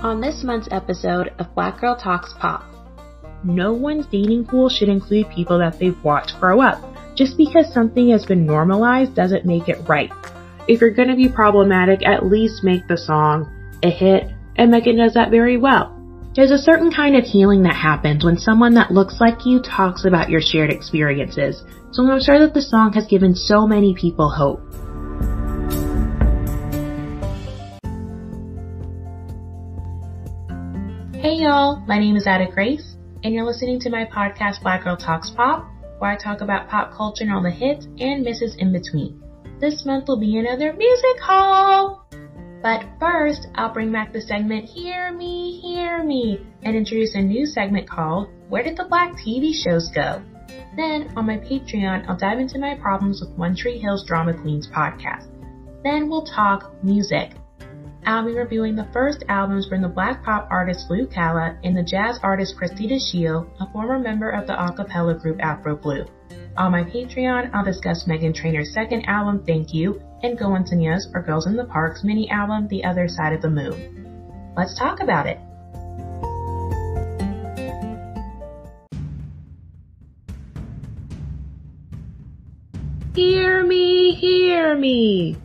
On this month's episode of Black Girl Talks Pop, no one's dating pool should include people that they've watched grow up. Just because something has been normalized doesn't make it right. If you're gonna be problematic, at least make the song a hit, and Meghan does that very well. There's a certain kind of healing that happens when someone that looks like you talks about your shared experiences, so I'm sure that the song has given so many people hope. Hey y'all, my name is Ada Grace, and you're listening to my podcast Black Girl Talks Pop, where I talk about pop culture and all the hits and misses in between. This month will be another music haul! But first, I'll bring back the segment Hear Me, Hear Me, and introduce a new segment called Where Did the Black TV Shows Go? Then, on my Patreon, I'll dive into my problems with One Tree Hill's Drama Queens podcast. Then we'll talk music. I'll be reviewing the first albums from the black pop artist Lu Kala and the jazz artist Christie Dashiell, a former member of the a cappella group Afro Blue. On my Patreon, I'll discuss Meghan Trainor's second album, Thank You, and Go Goensanya's or Girls in the Park's mini album, The Other Side of the Moon. Let's talk about it. Hear me, hear me.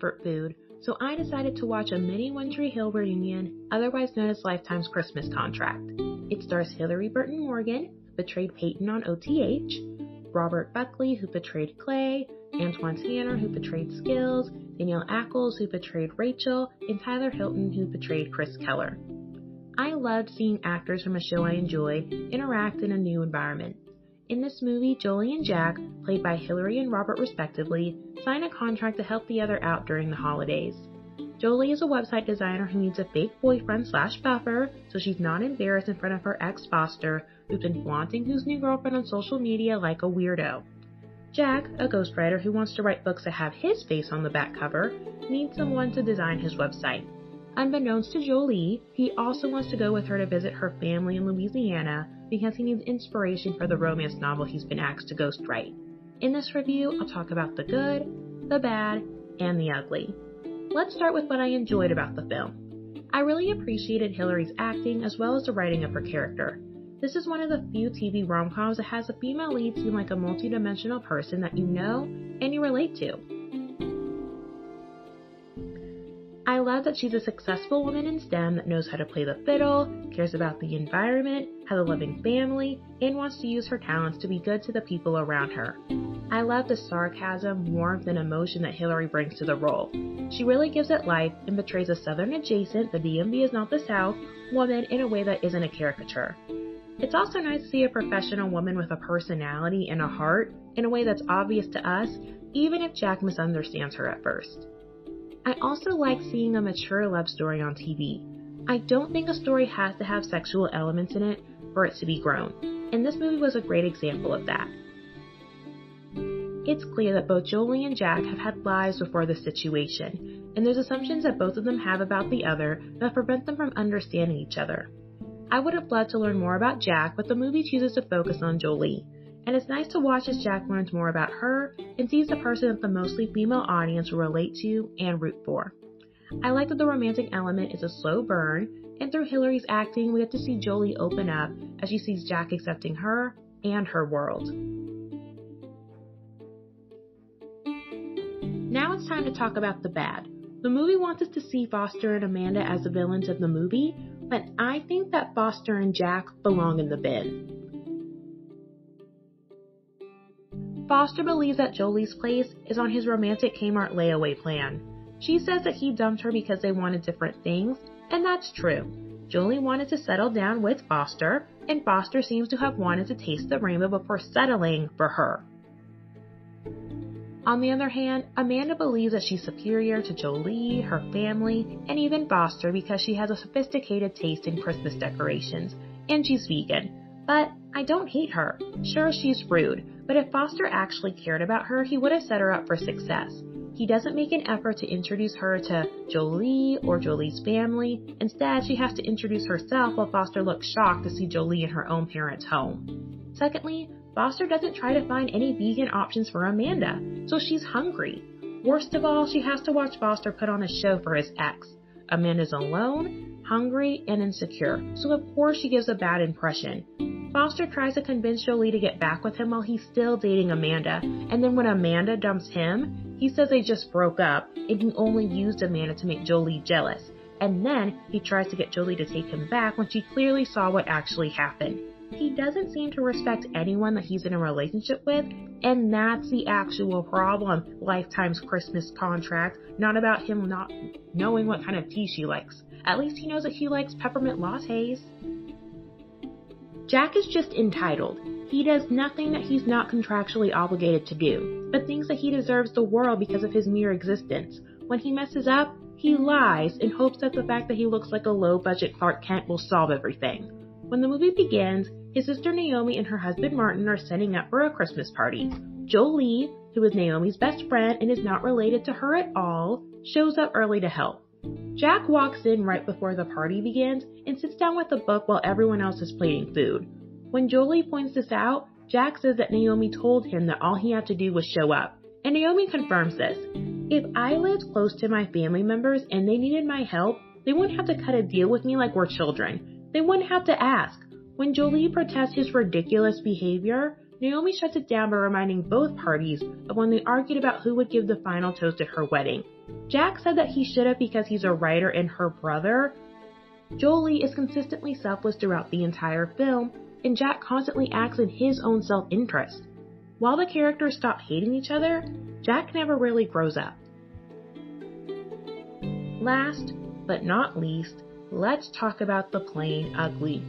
Comfort food, so I decided to watch a mini One Tree Hill reunion, otherwise known as Lifetime's Christmas Contract. It stars Hilarie Burton Morgan, who portrayed Peyton on OTH, Robert Buckley, who portrayed Clay, Antwon Tanner, who portrayed Skills, Danneel Ackles, who portrayed Rachel, and Tyler Hilton, who portrayed Chris Keller. I loved seeing actors from a show I enjoy interact in a new environment. In this movie, Jolie and Jack, played by Hilarie and Robert respectively, sign a contract to help the other out during the holidays. Jolie is a website designer who needs a fake boyfriend slash buffer so she's not embarrassed in front of her ex Foster, who's been flaunting his new girlfriend on social media like a weirdo. Jack, a ghostwriter who wants to write books that have his face on the back cover, needs someone to design his website. Unbeknownst to Jolie, he also wants to go with her to visit her family in Louisiana because he needs inspiration for the romance novel he's been asked to ghostwrite. In this review, I'll talk about the good, the bad, and the ugly. Let's start with what I enjoyed about the film. I really appreciated Hilarie's acting as well as the writing of her character. This is one of the few TV rom-coms that has a female lead seem like a multidimensional person that you know and you relate to. I love that she's a successful woman in STEM that knows how to play the fiddle, cares about the environment, has a loving family, and wants to use her talents to be good to the people around her. I love the sarcasm, warmth, and emotion that Hilarie brings to the role. She really gives it life and portrays a Southern adjacent, the DMV is not the South, woman in a way that isn't a caricature. It's also nice to see a professional woman with a personality and a heart in a way that's obvious to us, even if Jack misunderstands her at first. I also like seeing a mature love story on TV. I don't think a story has to have sexual elements in it for it to be grown, and this movie was a great example of that. It's clear that both Jolie and Jack have had lives before this situation, and there's assumptions that both of them have about the other that prevent them from understanding each other. I would have loved to learn more about Jack, but the movie chooses to focus on Jolie and it's nice to watch as Jack learns more about her and sees the person that the mostly female audience will relate to and root for. I like that the romantic element is a slow burn, and through Hilarie's acting, we get to see Jolie open up as she sees Jack accepting her and her world. Now it's time to talk about the bad. The movie wants us to see Foster and Amanda as the villains of the movie, but I think that Foster and Jack belong in the bin. Foster believes that Jolie's place is on his romantic Kmart layaway plan. She says that he dumped her because they wanted different things, and that's true. Jolie wanted to settle down with Foster, and Foster seems to have wanted to taste the rainbow before settling for her. On the other hand, Amanda believes that she's superior to Jolie, her family, and even Foster because she has a sophisticated taste in Christmas decorations, and she's vegan. But I don't hate her. Sure, she's rude, but if Foster actually cared about her, he would have set her up for success. He doesn't make an effort to introduce her to Jolie or Jolie's family. Instead, she has to introduce herself while Foster looks shocked to see Jolie in her own parents' home. Secondly, Foster doesn't try to find any vegan options for Amanda, so she's hungry. Worst of all, she has to watch Foster put on a show for his ex. Amanda's alone, hungry, and insecure, so of course she gives a bad impression. Foster tries to convince Jolie to get back with him while he's still dating Amanda, and then when Amanda dumps him, he says they just broke up and he only used Amanda to make Jolie jealous. And then he tries to get Jolie to take him back when she clearly saw what actually happened. He doesn't seem to respect anyone that he's in a relationship with, and that's the actual problem. Lifetime's Christmas contract, not about him not knowing what kind of tea she likes. At least he knows that he likes peppermint lattes. Jack is just entitled. He does nothing that he's not contractually obligated to do, but thinks that he deserves the world because of his mere existence. When he messes up, he lies in hopes that the fact that he looks like a low budget Clark Kent will solve everything. When the movie begins, his sister Naomi and her husband Martin are setting up for a Christmas party. Jolie, who is Naomi's best friend and is not related to her at all, shows up early to help. Jack walks in right before the party begins and sits down with a book while everyone else is plating food. When Jolie points this out, Jack says that Naomi told him that all he had to do was show up. And Naomi confirms this. If I lived close to my family members and they needed my help, they wouldn't have to cut a deal with me like we're children. They wouldn't have to ask. When Jolie protests his ridiculous behavior, Naomi shuts it down by reminding both parties of when they argued about who would give the final toast at her wedding. Jack said that he should have because he's a writer and her brother. Jolie is consistently selfless throughout the entire film, and Jack constantly acts in his own self interest. While the characters stop hating each other, Jack never really grows up. Last but not least, let's talk about the plain ugly.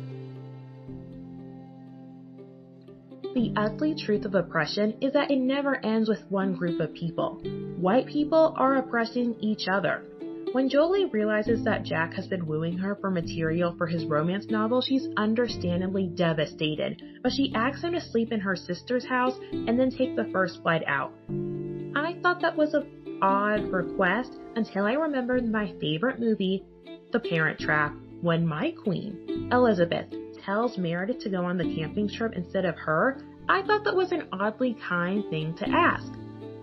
The ugly truth of oppression is that it never ends with one group of people. White people are oppressing each other. When Jolie realizes that Jack has been wooing her for material for his romance novel, she's understandably devastated, but she asks him to sleep in her sister's house and then take the first flight out. I thought that was an odd request until I remembered my favorite movie, The Parent Trap, when my queen, Elizabeth, tells Meredith to go on the camping trip instead of her, I thought that was an oddly kind thing to ask.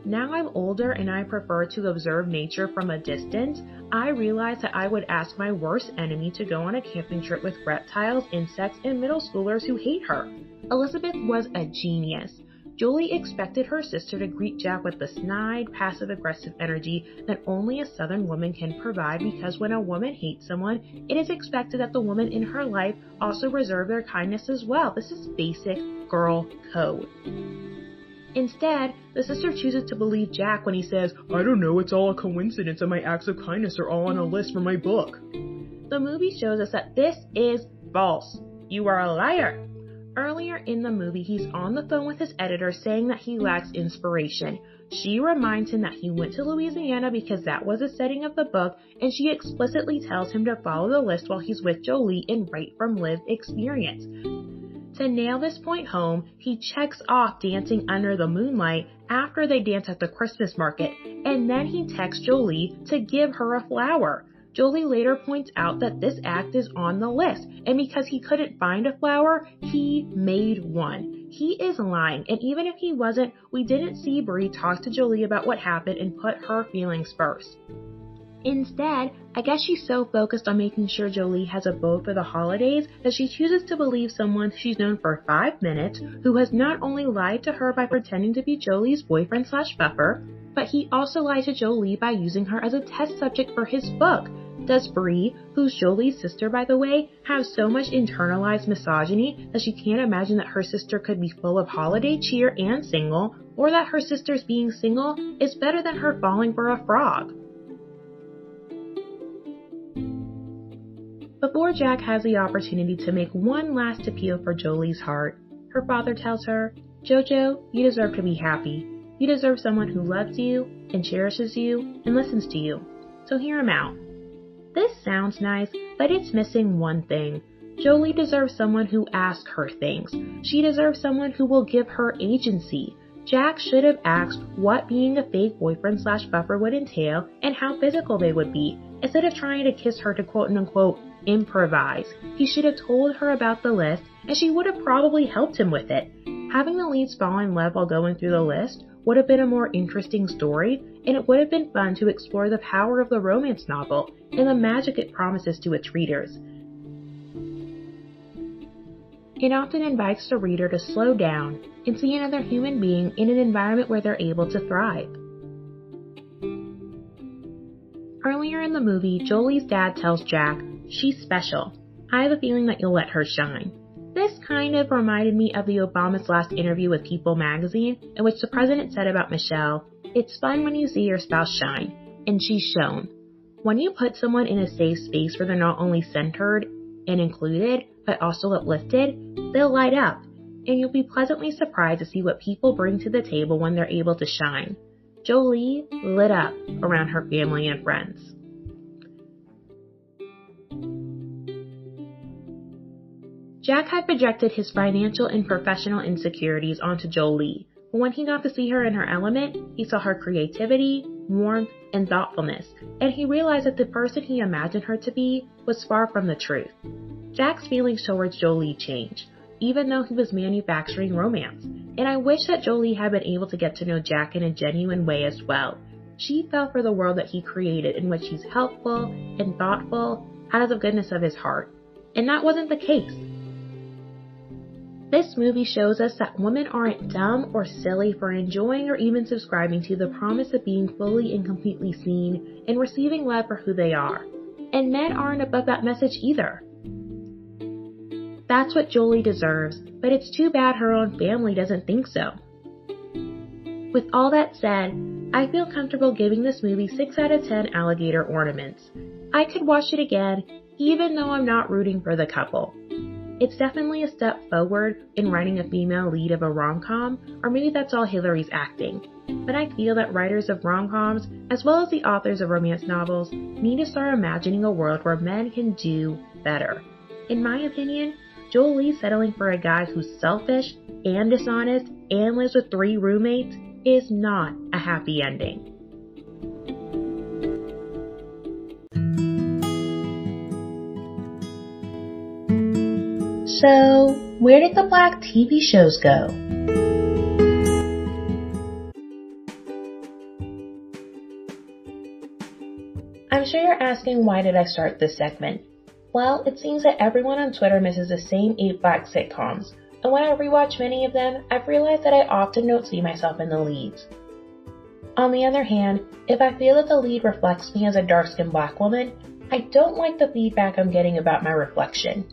Now I'm older and I prefer to observe nature from a distance, I realize that I would ask my worst enemy to go on a camping trip with reptiles, insects, and middle schoolers who hate her. Elizabeth was a genius. Jolie expected her sister to greet Jack with the snide, passive aggressive energy that only a southern woman can provide because when a woman hates someone, it is expected that the woman in her life also reserve their kindness as well. This is basic girl code. Instead, the sister chooses to believe Jack when he says, I don't know, it's all a coincidence and my acts of kindness are all on a list for my book. The movie shows us that this is false. You are a liar. Earlier in the movie, he's on the phone with his editor saying that he lacks inspiration. She reminds him that he went to Louisiana because that was the setting of the book, and she explicitly tells him to follow the list while he's with Jolie and write from lived experience. To nail this point home, he checks off dancing under the moonlight after they dance at the Christmas market, and then he texts Jolie to give her a flower. Jolie later points out that this act is on the list, and because he couldn't find a flower, he made one. He is lying, and even if he wasn't, we didn't see Bree talk to Jolie about what happened and put her feelings first. Instead, I guess she's so focused on making sure Jolie has a beau for the holidays that she chooses to believe someone she's known for five minutes who has not only lied to her by pretending to be Jolie's boyfriend slash buffer, but he also lied to Jolie by using her as a test subject for his book. Does Bree, who's Jolie's sister by the way, have so much internalized misogyny that she can't imagine that her sister could be full of holiday cheer and single, or that her sister's being single is better than her falling for a frog? Before Jack has the opportunity to make one last appeal for Jolie's heart, her father tells her, Jojo, you deserve to be happy. You deserve someone who loves you and cherishes you and listens to you. So hear him out. This sounds nice, but it's missing one thing. Jolie deserves someone who asks her things. She deserves someone who will give her agency. Jack should have asked what being a fake boyfriend slash buffer would entail and how physical they would be, instead of trying to kiss her to quote unquote improvise. He should have told her about the list and she would have probably helped him with it. Having the leads fall in love while going through the list would have been a more interesting story, and it would have been fun to explore the power of the romance novel and the magic it promises to its readers. It often invites the reader to slow down and see another human being in an environment where they're able to thrive. Earlier in the movie, Jolie's dad tells Jack, She's special. I have a feeling that you'll let her shine. This kind of reminded me of the Obama's last interview with People magazine, in which the president said about Michelle, It's fun when you see your spouse shine, and she's shown. When you put someone in a safe space where they're not only centered and included, but also uplifted, they'll light up, and you'll be pleasantly surprised to see what people bring to the table when they're able to shine. Jolie lit up around her family and friends. Jack had projected his financial and professional insecurities onto Jolie, but when he got to see her in her element, he saw her creativity, warmth, and thoughtfulness, and he realized that the person he imagined her to be was far from the truth. Jack's feelings towards Jolie changed, even though he was manufacturing romance, and I wish that Jolie had been able to get to know Jack in a genuine way as well. She fell for the world that he created in which he's helpful and thoughtful out of the goodness of his heart. And that wasn't the case. This movie shows us that women aren't dumb or silly for enjoying or even subscribing to the promise of being fully and completely seen and receiving love for who they are. And men aren't above that message either. That's what Jolie deserves, but it's too bad her own family doesn't think so. With all that said, I feel comfortable giving this movie 6 out of 10 alligator ornaments. I could watch it again, even though I'm not rooting for the couple. It's definitely a step forward in writing a female lead of a rom-com, or maybe that's all Hilarie's acting. But I feel that writers of rom-coms, as well as the authors of romance novels, need to start imagining a world where men can do better. In my opinion, Jolie settling for a guy who's selfish and dishonest and lives with three roommates is not a happy ending. So, where did the black TV shows go? I'm sure you're asking why did I start this segment? Well, it seems that everyone on Twitter misses the same eight black sitcoms, and when I rewatch many of them, I've realized that I often don't see myself in the leads. On the other hand, if I feel that the lead reflects me as a dark skinned black woman, I don't like the feedback I'm getting about my reflection.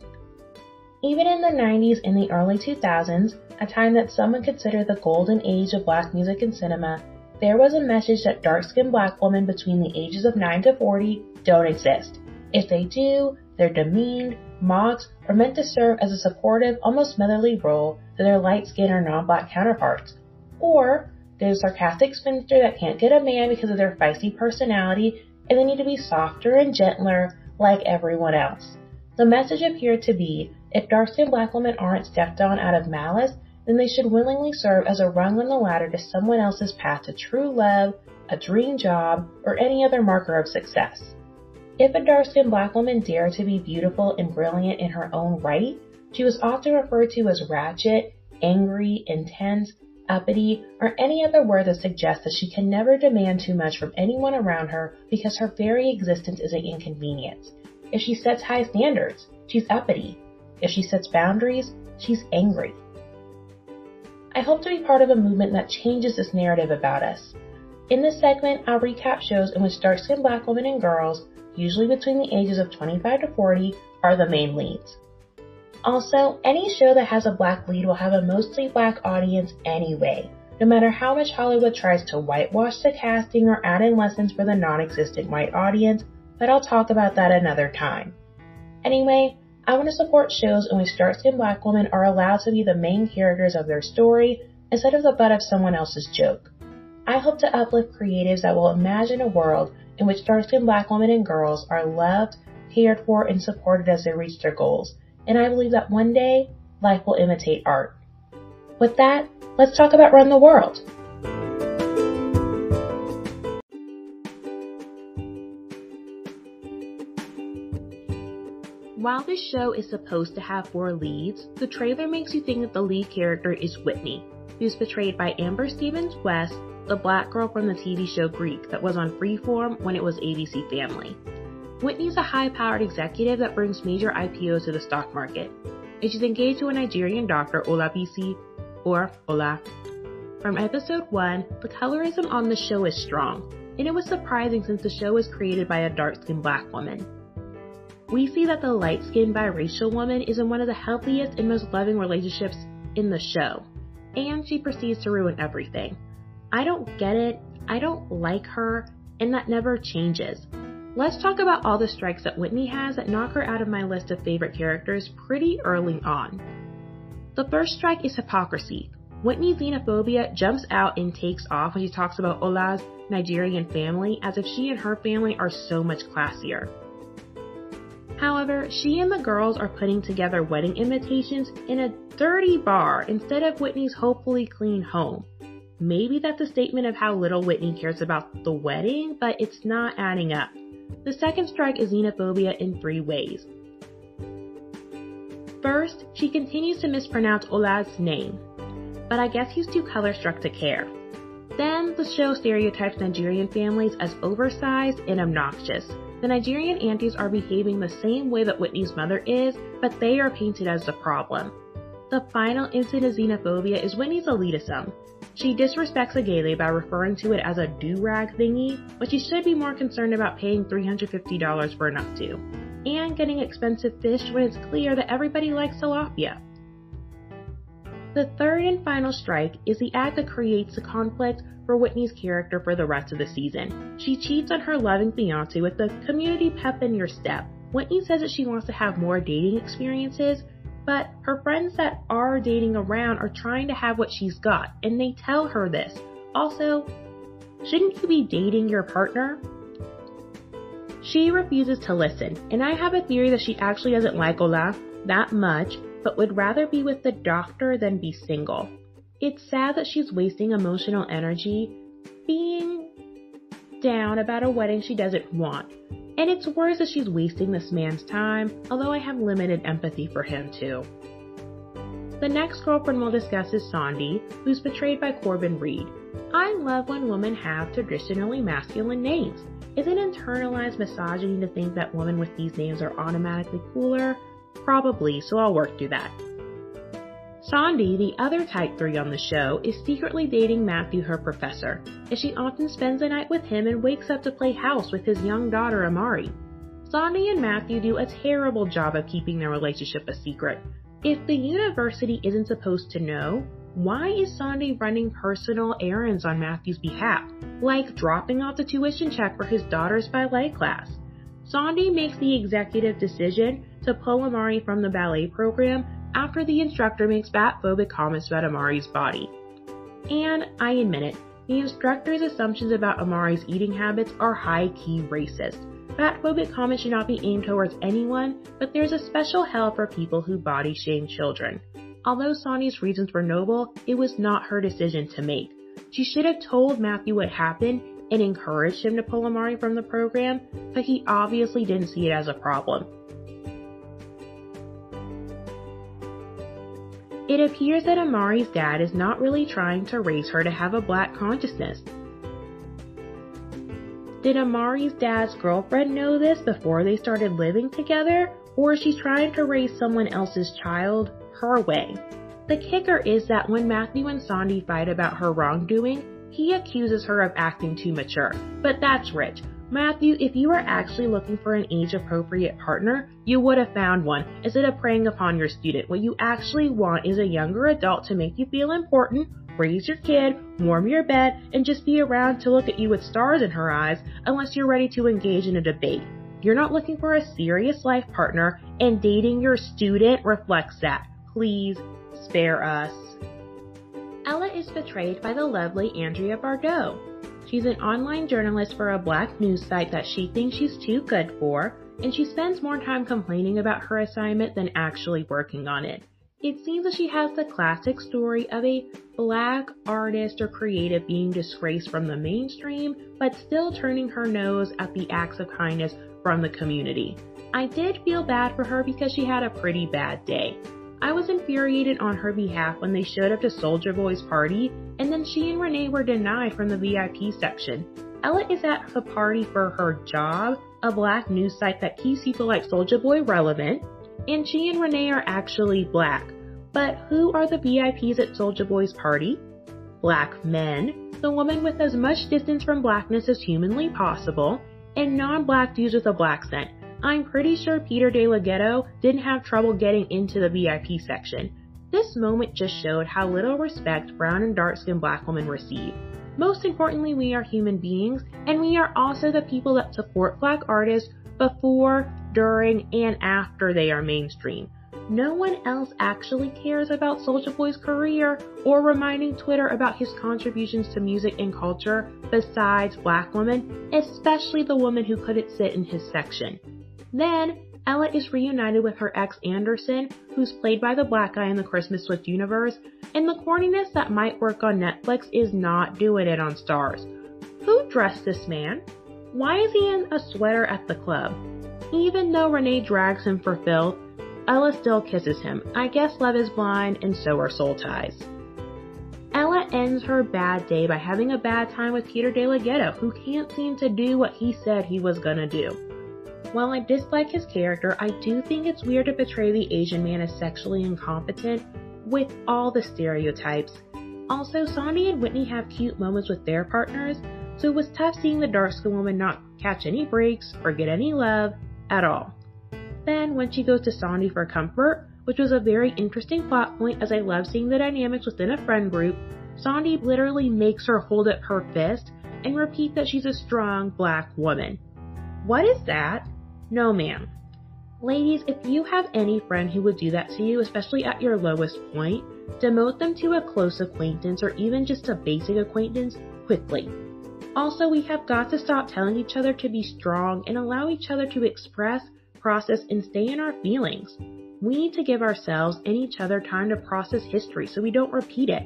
Even in the 90s and the early 2000s, a time that some would consider the golden age of black music and cinema, there was a message that dark skinned black women between the ages of 9 to 40 don't exist. If they do, they're demeaned, mocked, or meant to serve as a supportive, almost motherly role to their light skinned or non black counterparts. Or they're a sarcastic spinster that can't get a man because of their feisty personality and they need to be softer and gentler like everyone else. The message appeared to be if dark skinned black women aren't stepped on out of malice, then they should willingly serve as a rung on the ladder to someone else's path to true love, a dream job, or any other marker of success. If a dark-skinned black woman dared to be beautiful and brilliant in her own right, she was often referred to as ratchet, angry, intense, uppity, or any other word that suggests that she can never demand too much from anyone around her because her very existence is an inconvenience. If she sets high standards, she's uppity. If she sets boundaries, she's angry. I hope to be part of a movement that changes this narrative about us. In this segment, I'll recap shows in which dark skinned black women and girls usually between the ages of 25 to 40, are the main leads. Also, any show that has a black lead will have a mostly black audience anyway, no matter how much Hollywood tries to whitewash the casting or add in lessons for the non-existent white audience, but I'll talk about that another time. Anyway, I want to support shows in which dark-skinned black women are allowed to be the main characters of their story instead of the butt of someone else's joke. I hope to uplift creatives that will imagine a world in which dark-skinned black women and girls are loved, cared for, and supported as they reach their goals. And I believe that one day, life will imitate art. With that, let's talk about Run the World. While this show is supposed to have four leads, the trailer makes you think that the lead character is Whitney, who's portrayed by Amber Stevens West, the black girl from the TV show Greek that was on Freeform when it was ABC Family. Whitney's a high powered executive that brings major IPOs to the stock market, and she's engaged to a Nigerian doctor, Olabisi, or Ola. From episode 1, the colorism on the show is strong, and it was surprising since the show was created by a dark skinned black woman. We see that the light skinned biracial woman is in one of the healthiest and most loving relationships in the show, and she proceeds to ruin everything. I don't get it, I don't like her, and that never changes. Let's talk about all the strikes that Whitney has that knock her out of my list of favorite characters pretty early on. The first strike is hypocrisy. Whitney's xenophobia jumps out and takes off when she talks about Ola's Nigerian family as if she and her family are so much classier. However, she and the girls are putting together wedding invitations in a dirty bar instead of Whitney's hopefully clean home. Maybe that's a statement of how little Whitney cares about the wedding, but it's not adding up. The second strike is xenophobia in three ways. First, she continues to mispronounce Ola's name, but I guess he's too color struck to care. Then, the show stereotypes Nigerian families as oversized and obnoxious, the Nigerian aunties are behaving the same way that Whitney's mother is, but they are painted as the problem. The final incident of xenophobia is Whitney's elitism. She disrespects a Agele by referring to it as a do-rag thingy, but she should be more concerned about paying $350 for an updo, and getting expensive fish when it's clear that everybody likes tilapia. The third and final strike is the act that creates the conflict for Whitney's character for the rest of the season. She cheats on her loving fiance with the community pep in your step. Whitney says that she wants to have more dating experiences, but her friends that are dating around are trying to have what she's got, and they tell her this. Also, shouldn't you be dating your partner? She refuses to listen, and I have a theory that she actually doesn't like Olaf that much, but would rather be with the doctor than be single. It's sad that she's wasting emotional energy being down about a wedding she doesn't want. And it's worse that she's wasting this man's time, although I have limited empathy for him too. The next girlfriend we'll discuss is Sondi, who's portrayed by Corbin Reid. I love when women have traditionally masculine names. Is it internalized misogyny to think that women with these names are automatically cooler? Probably, so I'll work through that. Sondi, the other type 3 on the show, is secretly dating Matthew, her professor, as she often spends the night with him and wakes up to play house with his young daughter Amari. Sondi and Matthew do a terrible job of keeping their relationship a secret. If the university isn't supposed to know, why is Sondi running personal errands on Matthew's behalf, like dropping off the tuition check for his daughter's ballet class? Sondi makes the executive decision to pull Amari from the ballet program after the instructor makes fatphobic comments about Amari's body. And I admit it, the instructor's assumptions about Amari's eating habits are high key racist. Fatphobic comments should not be aimed towards anyone, but there's a special hell for people who body shame children. Although Sondi's reasons were noble, it was not her decision to make. She should have told Matthew what happened and encouraged him to pull Amari from the program, but he obviously didn't see it as a problem. It appears that Amari's dad is not really trying to raise her to have a black consciousness. Did Amari's dad's girlfriend know this before they started living together, or is she trying to raise someone else's child her way? The kicker is that when Matthew and Sondi fight about her wrongdoing, he accuses her of acting too mature. But that's Rich. Matthew, if you were actually looking for an age appropriate partner, you would have found one instead of preying upon your student. What you actually want is a younger adult to make you feel important, raise your kid, warm your bed, and just be around to look at you with stars in her eyes unless you're ready to engage in a debate. You're not looking for a serious life partner, and dating your student reflects that. Please spare us. Ella is betrayed by the lovely Andrea Bordeaux. She's an online journalist for a black news site that she thinks she's too good for, and she spends more time complaining about her assignment than actually working on it. It seems that she has the classic story of a black artist or creative being disgraced from the mainstream, but still turning her nose at the acts of kindness from the community. I did feel bad for her because she had a pretty bad day. I was infuriated on her behalf when they showed up to Soulja Boy's party, and then she and Renee were denied from the VIP section. Ella is at the party for her job, a black news site that keeps people like Soulja Boy relevant, and she and Renee are actually black. But who are the VIPs at Soulja Boy's party? Black men, the woman with as much distance from blackness as humanly possible, and non-black dudes with a black scent. I'm pretty sure Peter De La Ghetto didn't have trouble getting into the VIP section. This moment just showed how little respect brown and dark skinned black women receive. Most importantly, we are human beings, and we are also the people that support black artists before, during, and after they are mainstream. No one else actually cares about Soulja Boy's career or reminding Twitter about his contributions to music and culture besides black women, especially the woman who couldn't sit in his section. Then, Ella is reunited with her ex Anderson, who's played by the black guy in the Christmas Swift universe, and the corniness that might work on Netflix is not doing it on Starz. Who dressed this man? Why is he in a sweater at the club? Even though Renee drags him for filth, Ella still kisses him. I guess love is blind and so are soul ties. Ella ends her bad day by having a bad time with Peter De La Ghetto, who can't seem to do what he said he was gonna do. While I dislike his character, I do think it's weird to portray the Asian man as sexually incompetent with all the stereotypes. Also, Sondi and Whitney have cute moments with their partners, so it was tough seeing the dark skinned woman not catch any breaks or get any love at all. Then, when she goes to Sondi for comfort, which was a very interesting plot point as I love seeing the dynamics within a friend group, Sandy literally makes her hold up her fist and repeat that she's a strong black woman. What is that? No, ma'am. Ladies, if you have any friend who would do that to you, especially at your lowest point, demote them to a close acquaintance or even just a basic acquaintance quickly. Also, we have got to stop telling each other to be strong and allow each other to express, process, and stay in our feelings. We need to give ourselves and each other time to process history so we don't repeat it.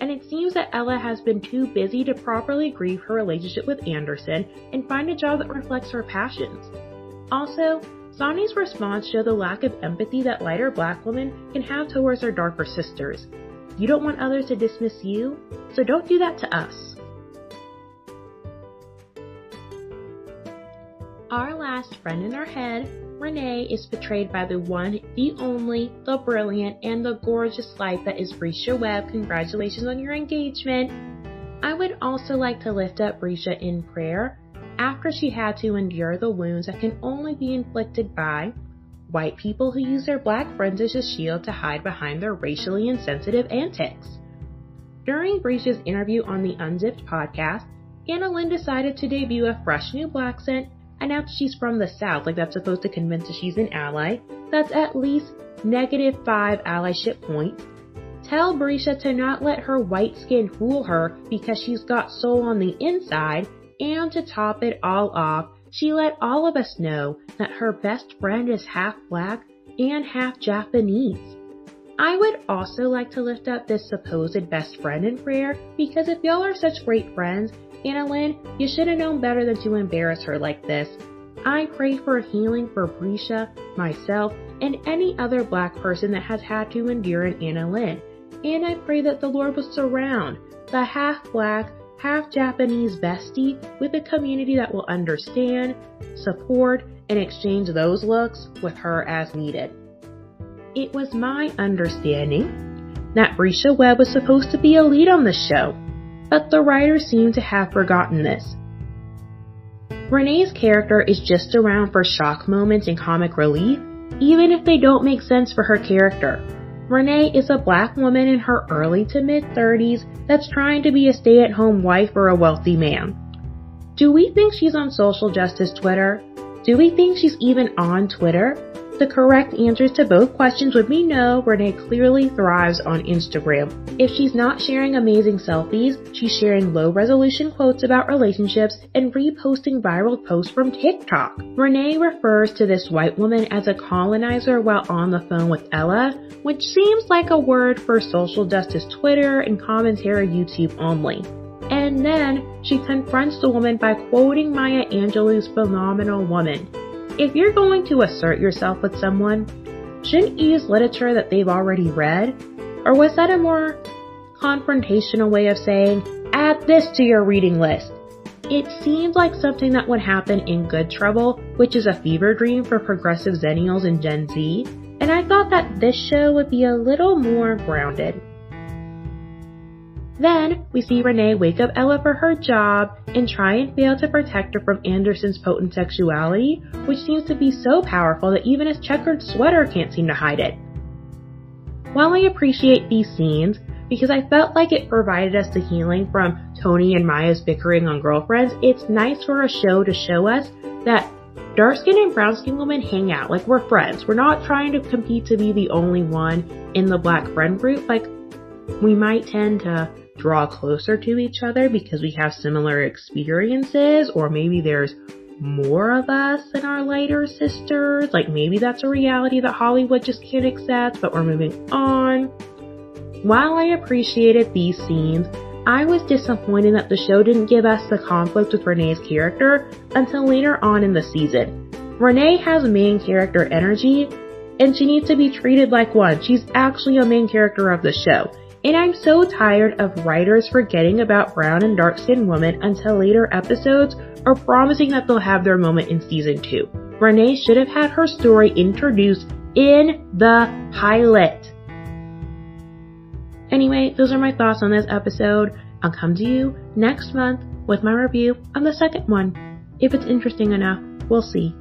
And it seems that Ella has been too busy to properly grieve her relationship with Anderson and find a job that reflects her passions. Also, Sonny's response showed the lack of empathy that lighter black women can have towards their darker sisters. You don't want others to dismiss you, so don't do that to us. Our last friend in our head, Renee, is portrayed by the one, the only, the brilliant, and the gorgeous light that is Bresha Webb. Congratulations on your engagement. I would also like to lift up Bresha in prayer after she had to endure the wounds that can only be inflicted by white people who use their black friends as a shield to hide behind their racially insensitive antics. During Bresha's interview on the Unzipped podcast, AnnaLynne decided to debut a fresh new black scent, announced she's from the South, like that's supposed to convince us she's an ally. That's at least negative five allyship points. Tell Bresha to not let her white skin fool her because she's got soul on the inside and to top it all off, she let all of us know that her best friend is half black and half Japanese. I would also like to lift up this supposed best friend in prayer because if y'all are such great friends, AnnaLynne, you should have known better than to embarrass her like this. I pray for healing for Bresha, myself, and any other black person that has had to endure an AnnaLynne. And I pray that the Lord will surround the half black, half Japanese bestie with a community that will understand, support, and exchange those looks with her as needed. It was my understanding that Bresha Webb was supposed to be a lead on the show, but the writers seem to have forgotten this. Renee's character is just around for shock moments and comic relief, even if they don't make sense for her character. Renee is a black woman in her early to mid 30s that's trying to be a stay at home wife for a wealthy man. Do we think she's on social justice Twitter? Do we think she's even on Twitter? The correct answers to both questions would be no, Renee clearly thrives on Instagram. If she's not sharing amazing selfies, she's sharing low resolution quotes about relationships and reposting viral posts from TikTok. Renee refers to this white woman as a colonizer while on the phone with Ella, which seems like a word for social justice Twitter and commentary YouTube only. And then she confronts the woman by quoting Maya Angelou's phenomenal woman. If you're going to assert yourself with someone, shouldn't you use literature that they've already read? Or was that a more confrontational way of saying, add this to your reading list? It seemed like something that would happen in Good Trouble, which is a fever dream for progressive Zennials and Gen Z, and I thought that this show would be a little more grounded. Then, we see Renee wake up Ella for her job and try and fail to protect her from Anderson's potent sexuality, which seems to be so powerful that even his checkered sweater can't seem to hide it. While I appreciate these scenes, because I felt like it provided us the healing from Toni and Maya's bickering on girlfriends, it's nice for a show to show us that dark skinned and brown skinned women hang out. Like we're friends. We're not trying to compete to be the only one in the black friend group. Like we might tend to draw closer to each other because we have similar experiences, or maybe there's more of us than our lighter sisters. Like maybe that's a reality that Hollywood just can't accept, but we're moving on. While I appreciated these scenes, I was disappointed that the show didn't give us the conflict with Renee's character until later on in the season. Renee has main character energy, and she needs to be treated like one. She's actually a main character of the show. And I'm so tired of writers forgetting about brown and dark skinned women until later episodes or promising that they'll have their moment in season 2. Renee should have had her story introduced in the pilot. Anyway, those are my thoughts on this episode. I'll come to you next month with my review on the second one. If it's interesting enough, we'll see.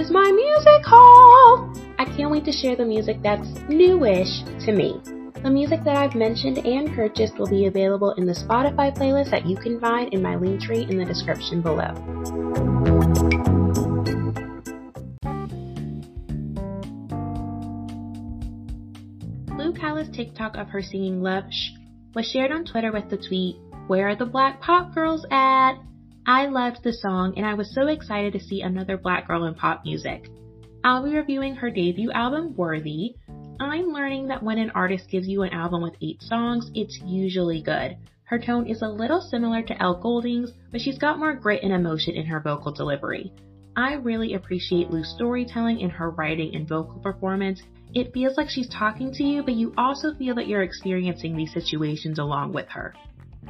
Is my music haul! I can't wait to share the music that's newish to me. The music that I've mentioned and purchased will be available in the Spotify playlist that you can find in my link tree in the description below. Lu Kala's TikTok of her singing Love Shh was shared on Twitter with the tweet, Where are the black pop girls at? I loved the song and I was so excited to see another black girl in pop music. I'll be reviewing her debut album, Worthy. I'm learning that when an artist gives you an album with eight songs, it's usually good. Her tone is a little similar to Ellie Goulding's, but she's got more grit and emotion in her vocal delivery. I really appreciate Lu's storytelling in her writing and vocal performance. It feels like she's talking to you, but you also feel that you're experiencing these situations along with her.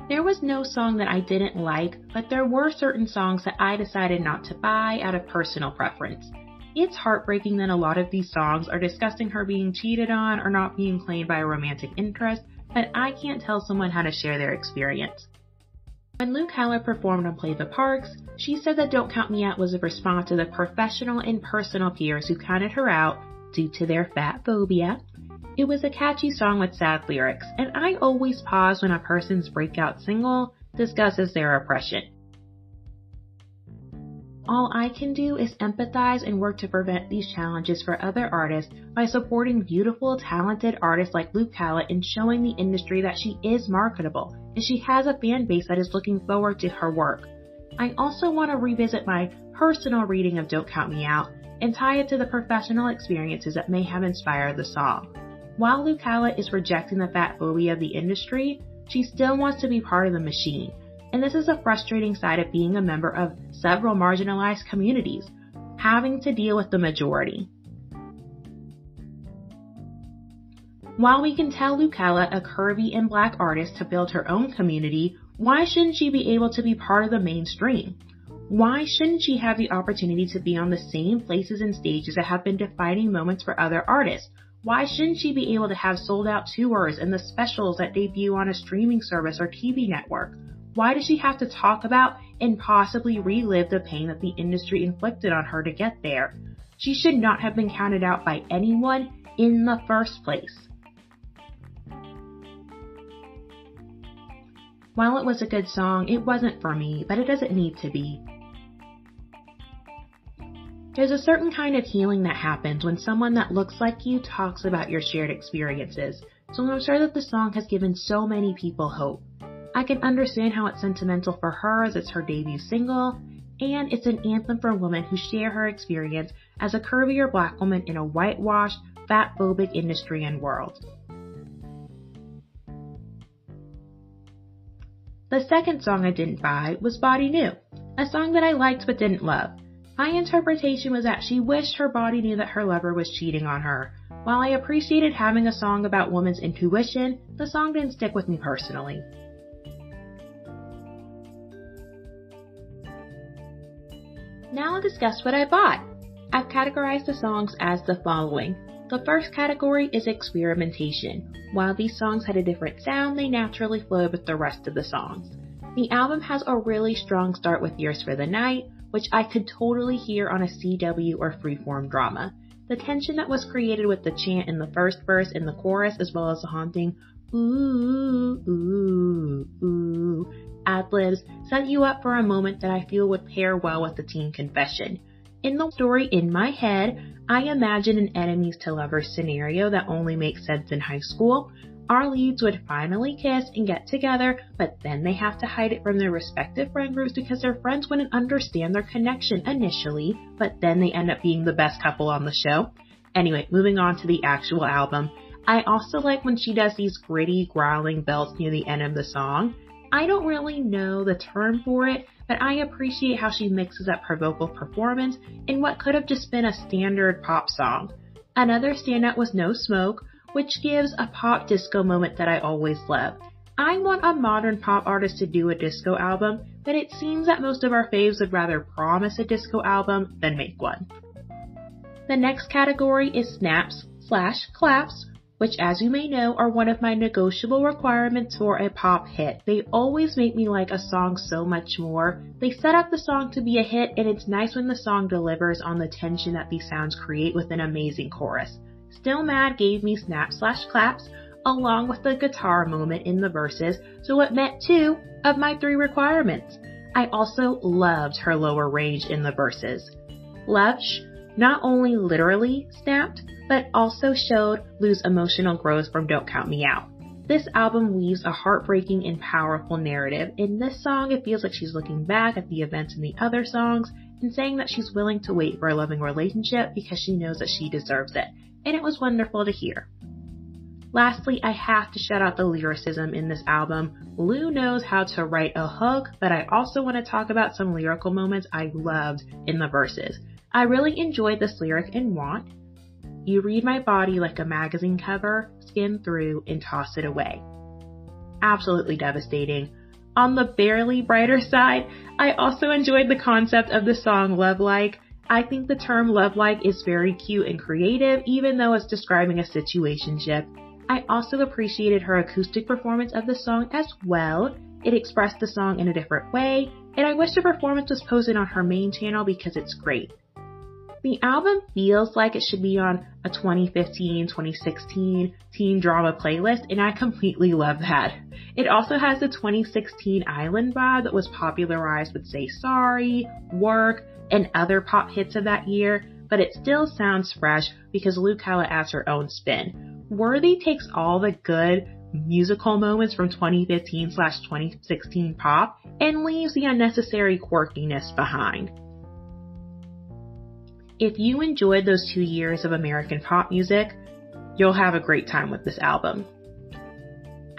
There was no song that I didn't like, but there were certain songs that I decided not to buy out of personal preference. It's heartbreaking that a lot of these songs are discussing her being cheated on or not being claimed by a romantic interest, but I can't tell someone how to share their experience. When Lu Kala performed on Play the Parks, she said that Don't Count Me Out was a response to the professional and personal peers who counted her out due to their fat phobia it was a catchy song with sad lyrics, and I always pause when a person's breakout single discusses their oppression. All I can do is empathize and work to prevent these challenges for other artists by supporting beautiful, talented artists like Lu Kala and showing the industry that she is marketable and she has a fan base that is looking forward to her work. I also want to revisit my personal reading of Don't Count Me Out and tie it to the professional experiences that may have inspired the song. While Lu Kala is rejecting the fat phobia of the industry, she still wants to be part of the machine. And this is a frustrating side of being a member of several marginalized communities, having to deal with the majority. While we can tell Lu Kala, a curvy and black artist, to build her own community, why shouldn't she be able to be part of the mainstream? Why shouldn't she have the opportunity to be on the same places and stages that have been defining moments for other artists? Why shouldn't she be able to have sold out tours and the specials that debut on a streaming service or TV network? Why does she have to talk about and possibly relive the pain that the industry inflicted on her to get there? She should not have been counted out by anyone in the first place. While it was a good song, it wasn't for me, but it doesn't need to be. There's a certain kind of healing that happens when someone that looks like you talks about your shared experiences, so I'm sure that the song has given so many people hope. I can understand how it's sentimental for her as it's her debut single, and it's an anthem for women who share her experience as a curvier black woman in a whitewashed, fat phobic industry and world. The second song I didn't buy was Body New, a song that I liked but didn't love. My interpretation was that she wished her body knew that her lover was cheating on her. While I appreciated having a song about woman's intuition, the song didn't stick with me personally. Now I'll discuss what I bought. I've categorized the songs as the following. The first category is experimentation. While these songs had a different sound, they naturally flowed with the rest of the songs. The album has a really strong start with Yours for the Night, which I could totally hear on a CW or freeform drama. The tension that was created with the chant in the first verse and the chorus, as well as the haunting ooh, ooh, ooh, ad libs, set you up for a moment that I feel would pair well with the teen confession. In the story in my head, I imagine an enemies to lovers scenario that only makes sense in high school. Our leads would finally kiss and get together, but then they have to hide it from their respective friend groups because their friends wouldn't understand their connection initially, but then they end up being the best couple on the show. Anyway, moving on to the actual album. I also like when she does these gritty, growling belts near the end of the song. I don't really know the term for it, but I appreciate how she mixes up her vocal performance in what could have just been a standard pop song. Another standout was No Smoke, which gives a pop disco moment that I always love. I want a modern pop artist to do a disco album, but it seems that most of our faves would rather promise a disco album than make one. The next category is snaps slash claps, which as you may know are one of my negotiable requirements for a pop hit. They always make me like a song so much more. They set up the song to be a hit and it's nice when the song delivers on the tension that these sounds create with an amazing chorus. Still Mad gave me snap slash claps along with the guitar moment in the verses, so it met two of my three requirements. I also loved her lower range in the verses. Lush not only literally snapped, but also showed Lu's emotional growth from Don't Count Me Out. This album weaves a heartbreaking and powerful narrative. In this song, it feels like she's looking back at the events in the other songs and saying that she's willing to wait for a loving relationship because she knows that she deserves it. And it was wonderful to hear. Lastly, I have to shout out the lyricism in this album. Lu knows how to write a hook, but I also want to talk about some lyrical moments I loved in the verses. I really enjoyed this lyric in Want. You read my body like a magazine cover, skim through, and toss it away. Absolutely devastating. On the barely brighter side, I also enjoyed the concept of the song Love Like. I think the term love like is very cute and creative, even though it's describing a situationship. I also appreciated her acoustic performance of the song as well. It expressed the song in a different way, and I wish the performance was posted on her main channel because it's great. The album feels like it should be on a 2015-2016 teen drama playlist, and I completely love that. It also has the 2016 island vibe that was popularized with Say Sorry, Work, and other pop hits of that year, but it still sounds fresh because Kala adds her own spin. Worthy takes all the good musical moments from 2015 2016 pop and leaves the unnecessary quirkiness behind. If you enjoyed those two years of American pop music, you'll have a great time with this album.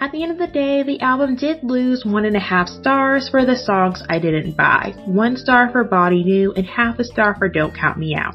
At the end of the day, the album did lose one and a half stars for the songs I didn't buy, one star for Body Knew, and half a star for Don't Count Me Out.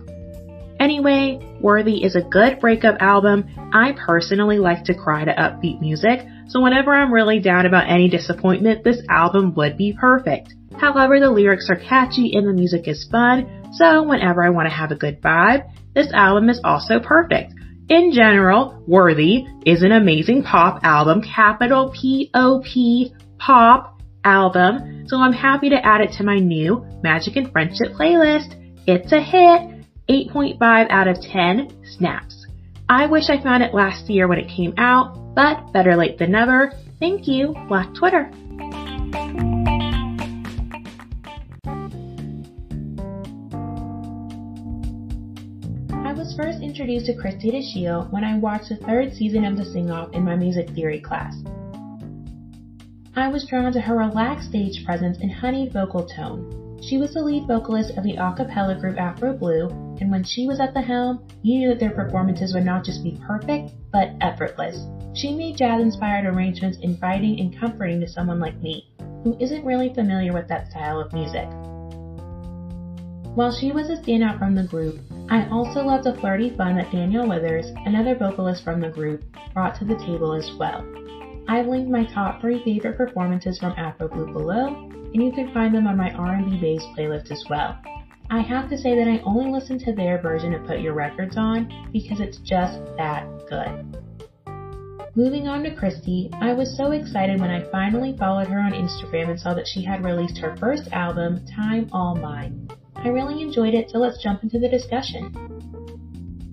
Anyway, Worthy is a good breakup album. I personally like to cry to upbeat music, so whenever I'm really down about any disappointment, this album would be perfect. However, the lyrics are catchy and the music is fun, so whenever I want to have a good vibe, this album is also perfect. In general, Worthy is an amazing pop album, capital P-O-P, pop album, so I'm happy to add it to my new Magic and Friendship playlist. It's a hit! 8.5 out of 10 snaps. I wish I found it last year when it came out, but better late than never. Thank you, Black Twitter. First introduced to Christie Dashiell when I watched the third season of The Sing Off in my music theory class. I was drawn to her relaxed stage presence and honeyed vocal tone. She was the lead vocalist of the a cappella group Afro Blue, and when she was at the helm, you knew that their performances would not just be perfect, but effortless. She made jazz inspired arrangements inviting and comforting to someone like me, who isn't really familiar with that style of music. While she was a standout from the group, I also loved the flirty fun that Danielle Withers, another vocalist from the group, brought to the table as well. I've linked my top three favorite performances from Afro Blue below, and you can find them on my R&B Bass playlist as well. I have to say that I only listen to their version of Put Your Records On because it's just that good. Moving on to Christie, I was so excited when I finally followed her on Instagram and saw that she had released her first album, Time All Mine. I really enjoyed it, so let's jump into the discussion.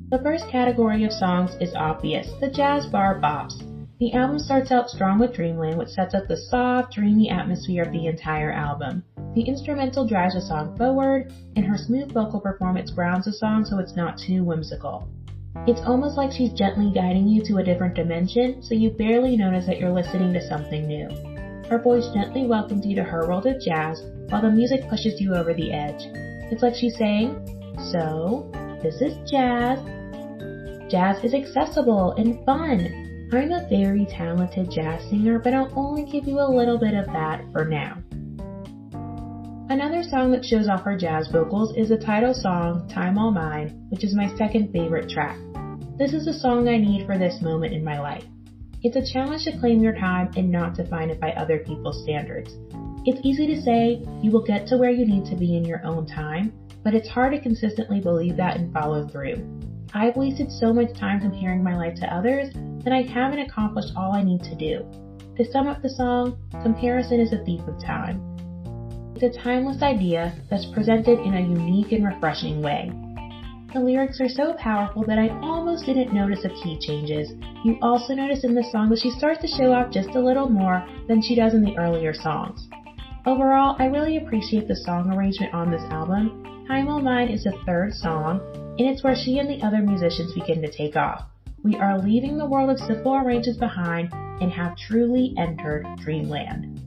The first category of songs is obvious, the jazz bar bops. The album starts out strong with Dreamland, which sets up the soft, dreamy atmosphere of the entire album. The instrumental drives the song forward, and her smooth vocal performance grounds the song so it's not too whimsical. It's almost like she's gently guiding you to a different dimension, so you barely notice that you're listening to something new. Her voice gently welcomes you to her world of jazz, while the music pushes you over the edge. It's like she's saying, So, this is jazz. Jazz is accessible and fun. I'm a very talented jazz singer, but I'll only give you a little bit of that for now. Another song that shows off her jazz vocals is the title song, Time All Mine, which is my second favorite track. This is the song I need for this moment in my life. It's a challenge to claim your time and not define it by other people's standards. It's easy to say you will get to where you need to be in your own time, but it's hard to consistently believe that and follow through. I've wasted so much time comparing my life to others that I haven't accomplished all I need to do. To sum up the song, comparison is a thief of time. It's a timeless idea that's presented in a unique and refreshing way. The lyrics are so powerful that I almost didn't notice the key changes. You also notice in this song that she starts to show off just a little more than she does in the earlier songs. Overall, I really appreciate the song arrangement on this album. Time All Mine is the third song, and it's where she and the other musicians begin to take off. We are leaving the world of simple arrangements behind and have truly entered dreamland.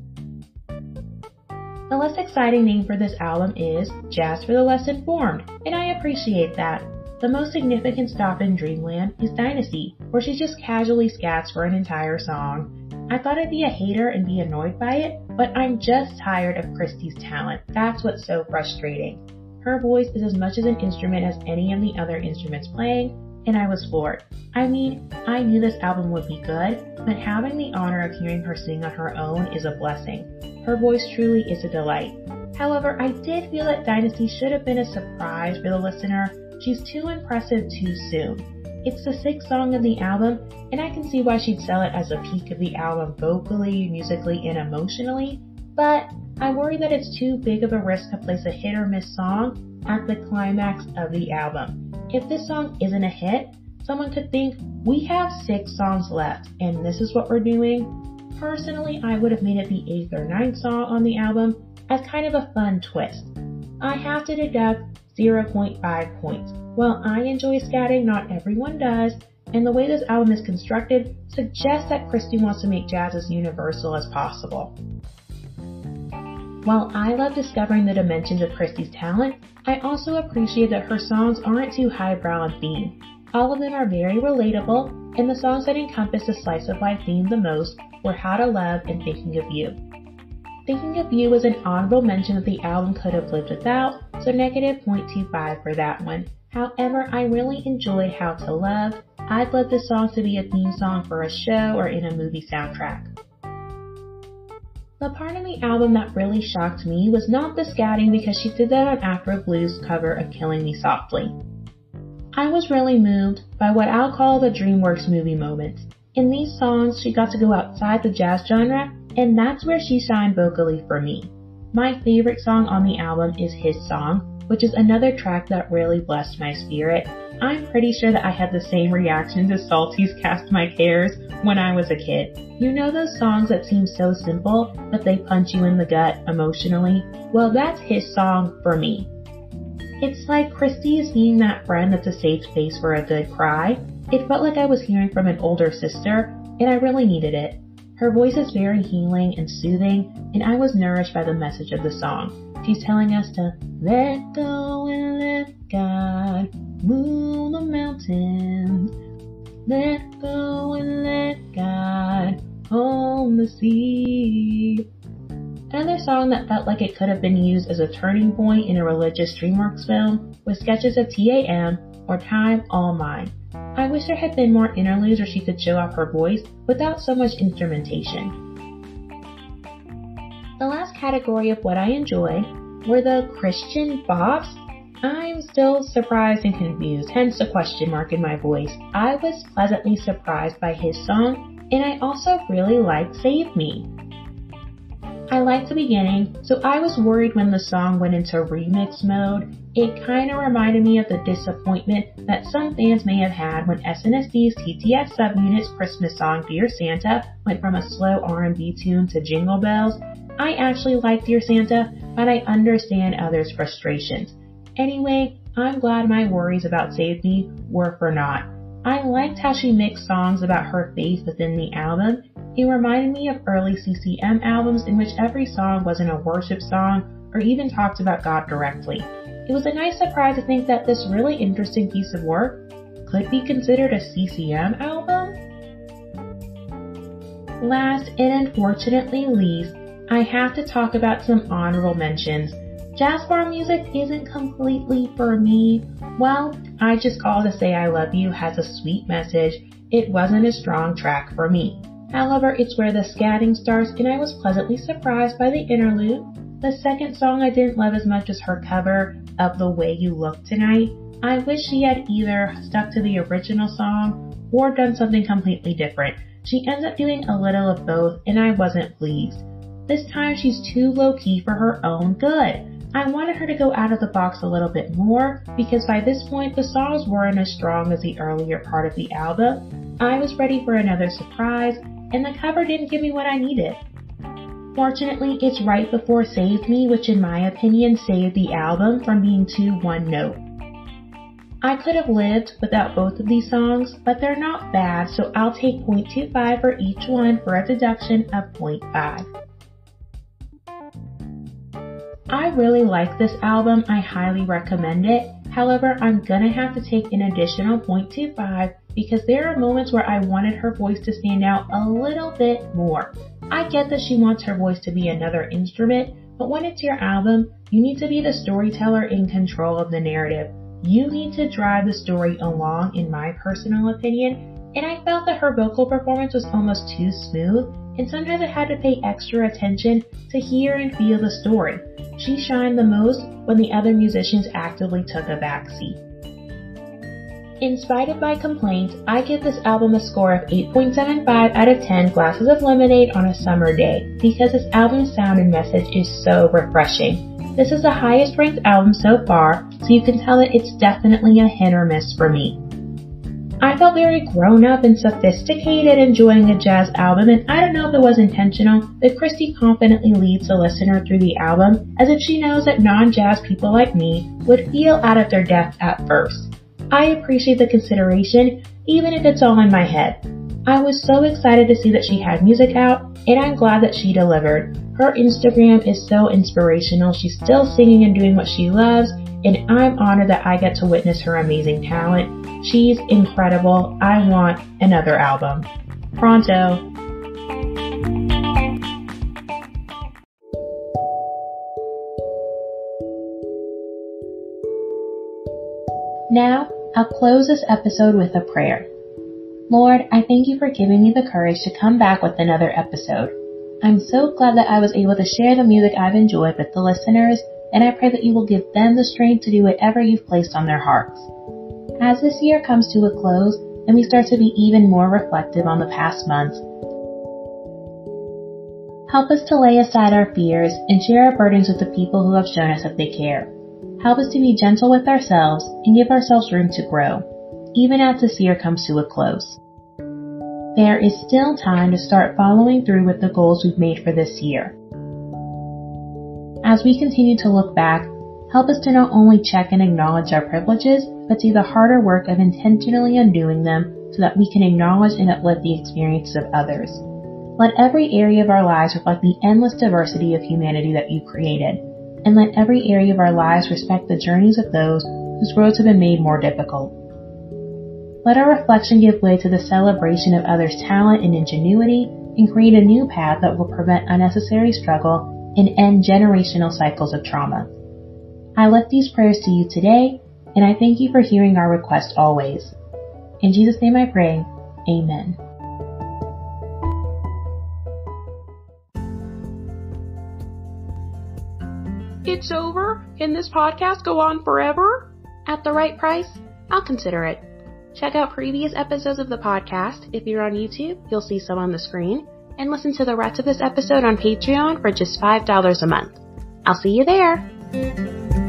The less exciting name for this album is Jazz for the Less Informed, and I appreciate that. The most significant stop in Dreamland is Dynasty, where she just casually scats for an entire song. I thought I'd be a hater and be annoyed by it, but I'm just tired of Christie's talent. That's what's so frustrating. Her voice is as much as an instrument as any of the other instruments playing, and I was floored. I mean, I knew this album would be good, but having the honor of hearing her sing on her own is a blessing. Her voice truly is a delight. However, I did feel that Dynasty should have been a surprise for the listener. She's too impressive too soon. It's the sixth song of the album, and I can see why she'd sell it as a peak of the album vocally, musically, and emotionally, but I worry that it's too big of a risk to place a hit or miss song at the climax of the album. If this song isn't a hit, someone could think, we have six songs left and this is what we're doing. Personally, I would have made it the eighth or ninth song on the album as kind of a fun twist. I have to deduct 0.5 points. While I enjoy scatting, not everyone does, and the way this album is constructed suggests that Christie wants to make jazz as universal as possible. While I love discovering the dimensions of Christie's talent, I also appreciate that her songs aren't too highbrow in theme. All of them are very relatable, and the songs that encompass the slice of life theme the most were How to Love and Thinking of You. Thinking of You was an honorable mention that the album could have lived without, so negative 0.25 for that one. However, I really enjoyed How to Love. I'd love this song to be a theme song for a show or in a movie soundtrack. The part of the album that really shocked me was not the scatting because she did that on Afro Blues cover of Killing Me Softly. I was really moved by what I'll call the DreamWorks movie moments. In these songs, she got to go outside the jazz genre, and that's where she shined vocally for me. My favorite song on the album is His Song, which is another track that really blessed my spirit. I'm pretty sure that I had the same reaction to Salty's Cast My Cares when I was a kid. You know those songs that seem so simple, but they punch you in the gut emotionally? Well, that's his song for me. It's like Christie is being that friend that's a safe space for a good cry. It felt like I was hearing from an older sister, and I really needed it. Her voice is very healing and soothing, and I was nourished by the message of the song. She's telling us to let go and let God move the mountains. Let go and let God own the sea. Another song that felt like it could have been used as a turning point in a religious DreamWorks film was sketches of TAM or Time All Mine. I wish there had been more interludes where she could show off her voice without so much instrumentation. The last category of what I enjoy were the Christian bops. I'm still surprised and confused, hence the question mark in my voice. I was pleasantly surprised by his song, and I also really liked Save Me. I liked the beginning, so I was worried when the song went into remix mode. It kinda reminded me of the disappointment that some fans may have had when SNSD TTS subunit's Christmas song Dear Santa went from a slow R&B tune to Jingle Bells. I actually like Dear Santa, but I understand others' frustrations. Anyway, I'm glad my worries about Save Me were for naught. I liked how she mixed songs about her faith within the album it reminded me of early CCM albums in which every song wasn't a worship song or even talked about God directly. It was a nice surprise to think that this really interesting piece of work could be considered a CCM album. Last and unfortunately least, I have to talk about some honorable mentions. Jazz bar music isn't completely for me. Well, I Just Call to Say I Love You has a sweet message. It wasn't a strong track for me. However, it's where the scatting starts, and I was pleasantly surprised by the interlude. The second song I didn't love as much as her cover of The Way You Look Tonight. I wish she had either stuck to the original song or done something completely different. She ends up doing a little of both, and I wasn't pleased. This time she's too low key for her own good. I wanted her to go out of the box a little bit more because by this point the songs weren't as strong as the earlier part of the album. I was ready for another surprise and the cover didn't give me what I needed. Fortunately, it's right before Saved Me, which in my opinion saved the album from being too one note. I could have lived without both of these songs, but they're not bad, so I'll take 0.25 for each one for a deduction of 0.5. I really like this album, I highly recommend it. However, I'm gonna have to take an additional 0.25 because there are moments where I wanted her voice to stand out a little bit more. I get that she wants her voice to be another instrument, but when it's your album, you need to be the storyteller in control of the narrative. You need to drive the story along, in my personal opinion, and I felt that her vocal performance was almost too smooth, and sometimes I had to pay extra attention to hear and feel the story. She shined the most when the other musicians actively took a backseat. In spite of my complaints, I give this album a score of 8.75 out of 10 glasses of lemonade on a summer day because this album's sound and message is so refreshing. This is the highest ranked album so far, so you can tell that it's definitely a hit or miss for me. I felt very grown up and sophisticated enjoying a jazz album, and I don't know if it was intentional, but Christie confidently leads the listener through the album as if she knows that non jazz people like me would feel out of their depth at first. I appreciate the consideration, even if it's all in my head. I was so excited to see that she had music out, and I'm glad that she delivered. Her Instagram is so inspirational. She's still singing and doing what she loves, and I'm honored that I get to witness her amazing talent. She's incredible. I want another album. Pronto. Now, I'll close this episode with a prayer. Lord, I thank you for giving me the courage to come back with another episode. I'm so glad that I was able to share the music I've enjoyed with the listeners, and I pray that you will give them the strength to do whatever you've placed on their hearts. As this year comes to a close and we start to be even more reflective on the past months, help us to lay aside our fears and share our burdens with the people who have shown us that they care. Help us to be gentle with ourselves and give ourselves room to grow, even as this year comes to a close. There is still time to start following through with the goals we've made for this year. As we continue to look back, help us to not only check and acknowledge our privileges, but do the harder work of intentionally undoing them so that we can acknowledge and uplift the experiences of others. Let every area of our lives reflect the endless diversity of humanity that you created, and let every area of our lives respect the journeys of those whose roads have been made more difficult. Let our reflection give way to the celebration of others' talent and ingenuity and create a new path that will prevent unnecessary struggle and end generational cycles of trauma. I lift these prayers to you today, and I thank you for hearing our request always. In Jesus' name I pray, Amen. It's over? Can this podcast go on forever? At the right price, I'll consider it. Check out previous episodes of the podcast. If you're on YouTube, you'll see some on the screen. And listen to the rest of this episode on Patreon for just $5 a month. I'll see you there.